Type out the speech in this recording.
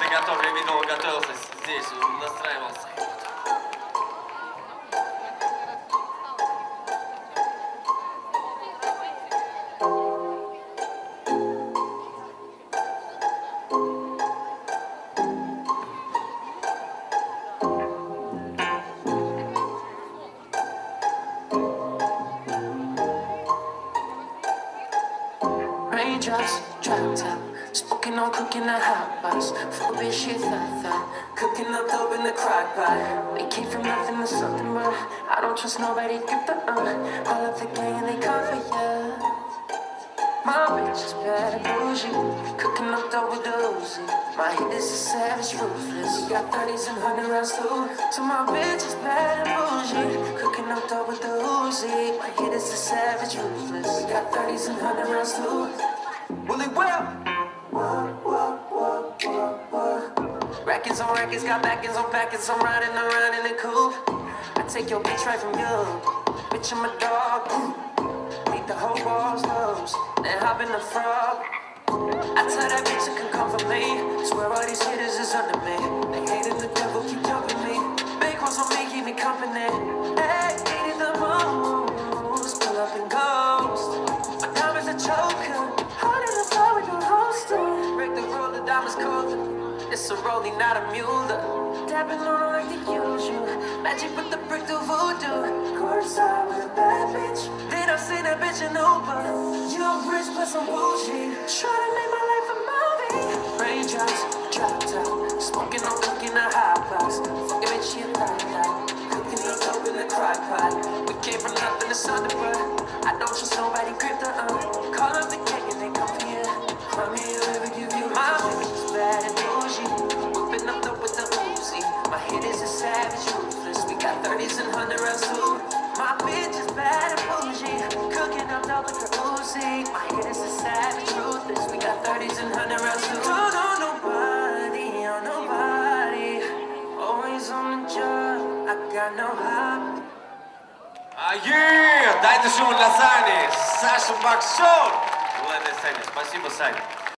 ты готов, я видел, готовился здесь, настраивался. Raindrops, drop top. Smoking on cooking the hot box. Full bitch shit, thought, thought. Cooking up dope in the crock pot. We came from nothing to something, but I don't trust nobody. Get the uh. Call up the gang and they come for ya. My bitch is bad bougie. Cooking up dope with the Uzi. My hit is a savage, ruthless. Got 30s and 100 rounds too. So my bitch is bad and bougie. Cooking up dope with the Uzi. My hit is a savage, ruthless. Got 30s and 100 rounds too. Willie Well. Rackets on rackets, got backings on packets. I'm riding around in the coupe. I take your bitch right from you. Bitch, I'm a dog. Beat the whole walls loose. Then hop in the frog. I tell that bitch it can come for me. Swear all these hitters is under me. A rolling, not a mule. Dabbing on like the usual. Magic with the brick to voodoo. Courtside with a bad bitch. Then I see that bitch in Uber. Young rich plus I'm bougie. Try to make my life a movie. Raindrops, drop top. Smoking on cooking a hot box. Fucking bitch, shit like that. Cooking up dope in the crock pot. We came from nothing to something, I don't trust nobody. Grip the uh. We got 30s and 100 rounds too. My bitch is bad and bougie. Cooking up dope with the Uzi. My hit is a savage, ruthless. We got 30s and 100 rounds too. Don't know nobody, on nobody. Always on the job. I got no hobby. А е! Дайте шум для Сани! Саша Бакшов! Была на сцене. Спасибо, Саня.